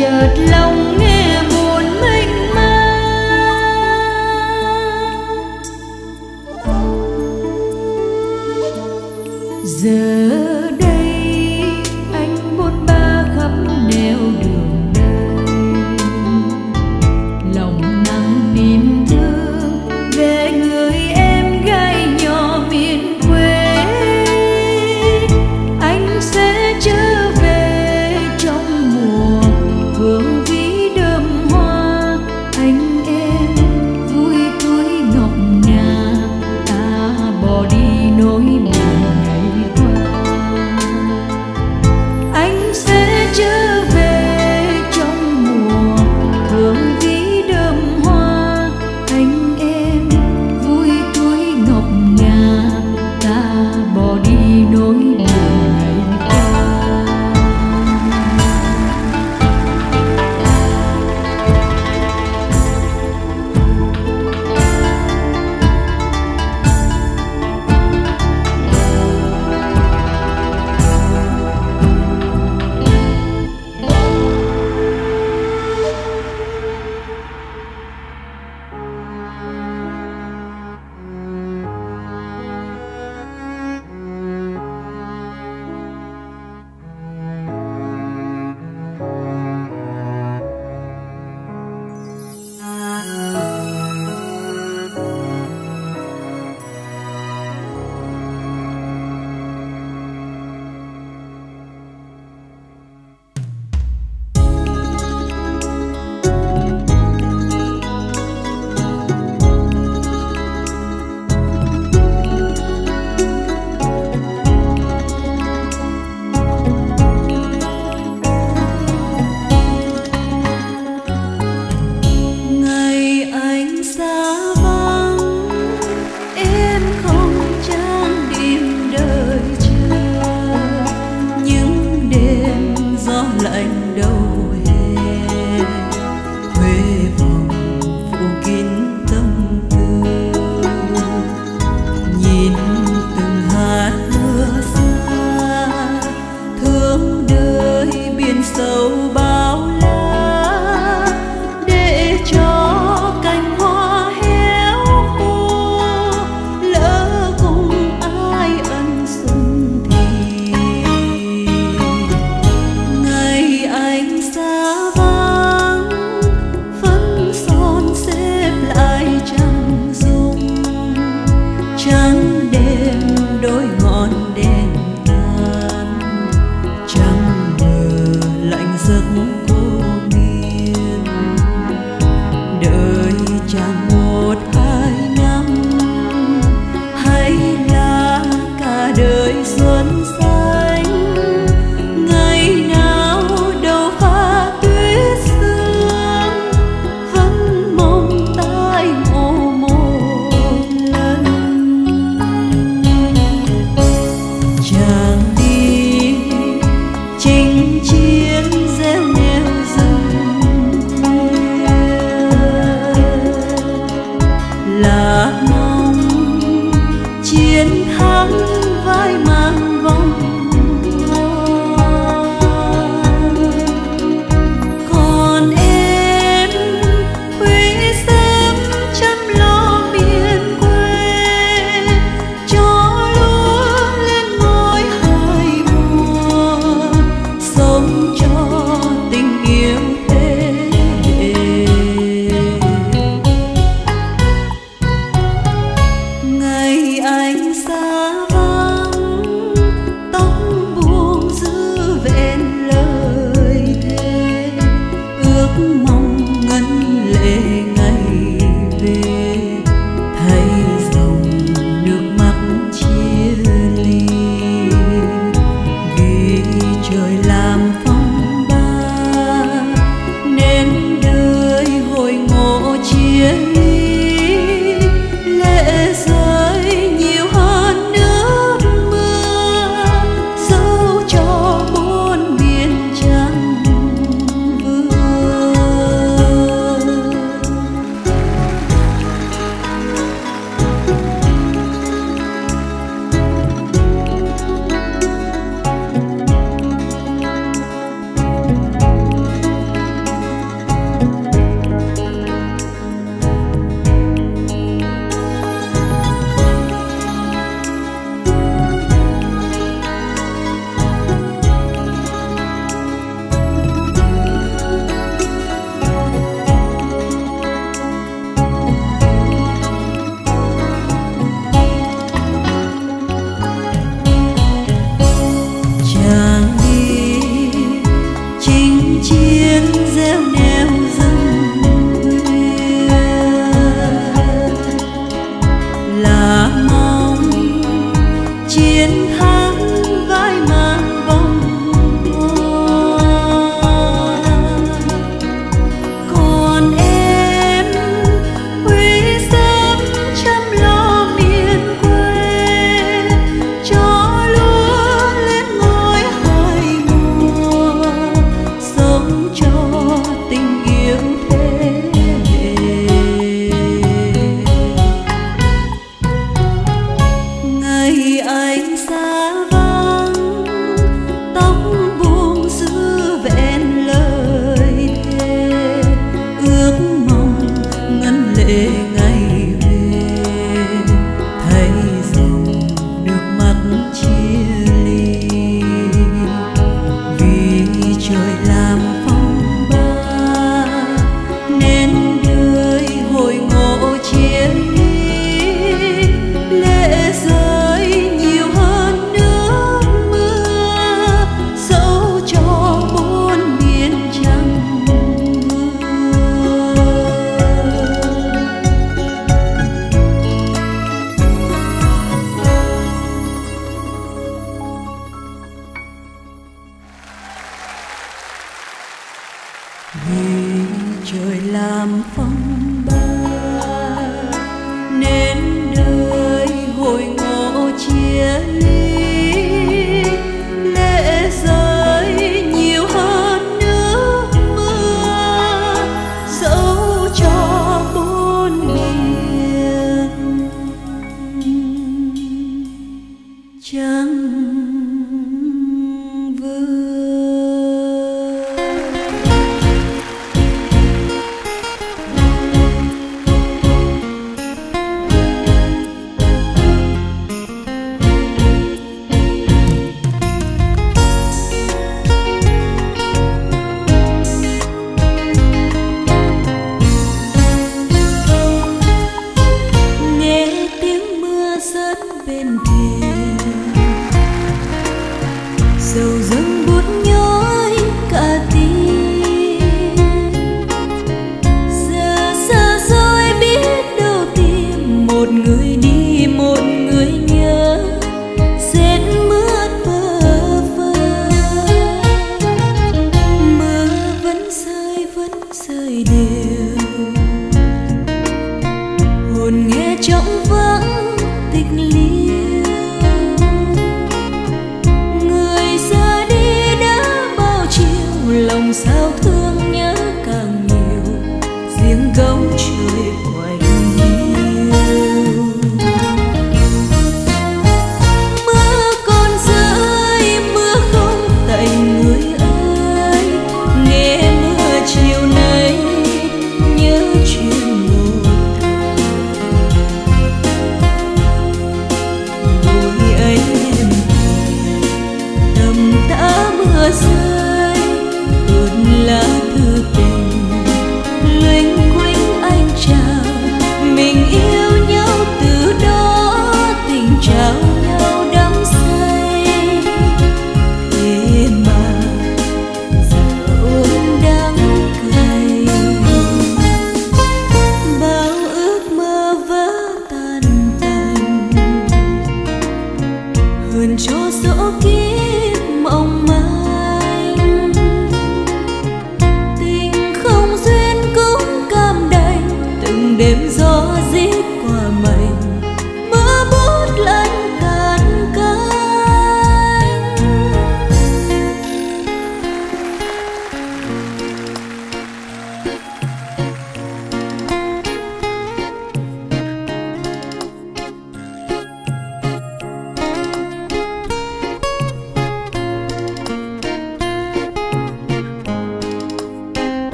chờ chính chia 迎风。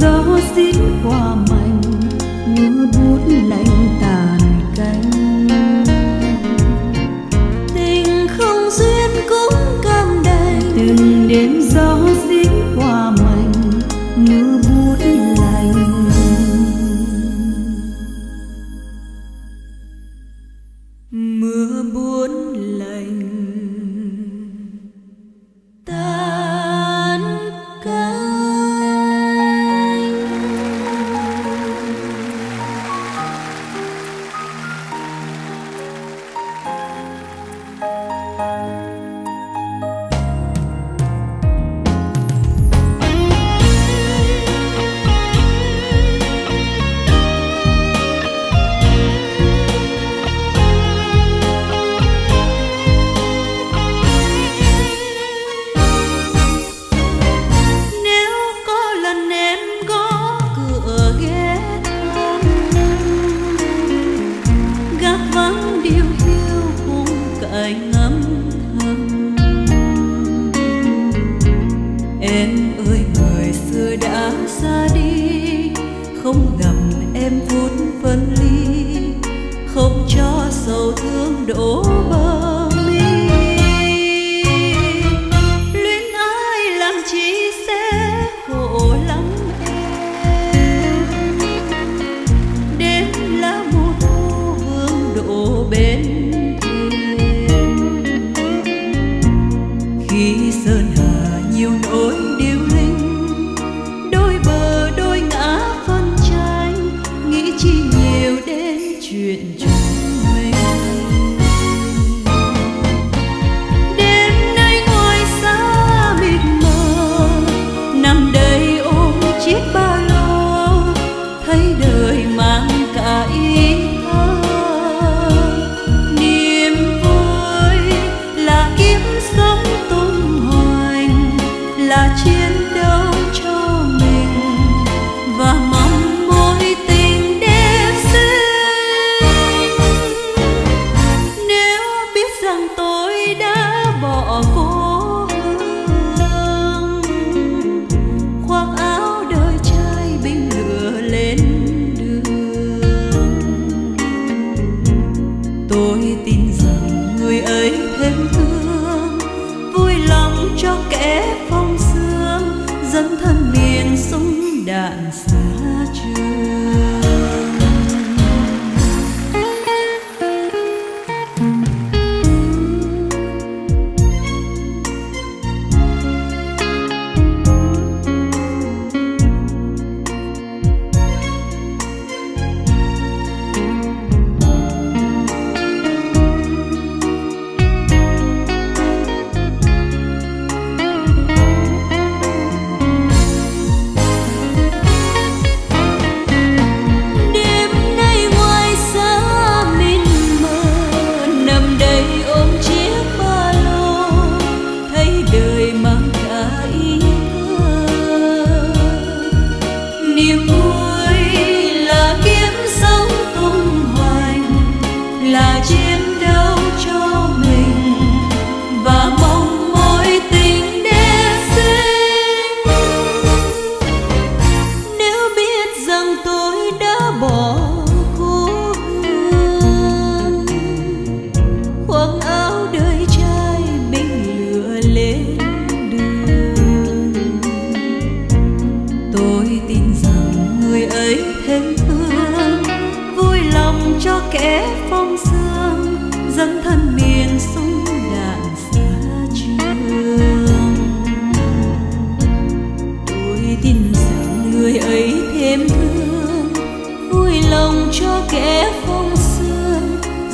though.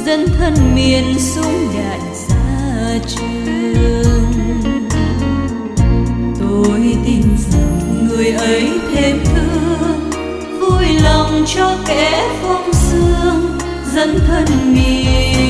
dân thân miền súng đạn xa trường. Tôi tin rằng người ấy thêm thương, vui lòng cho kẻ phong sương, dân thân miền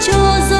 cho gió